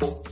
Boop.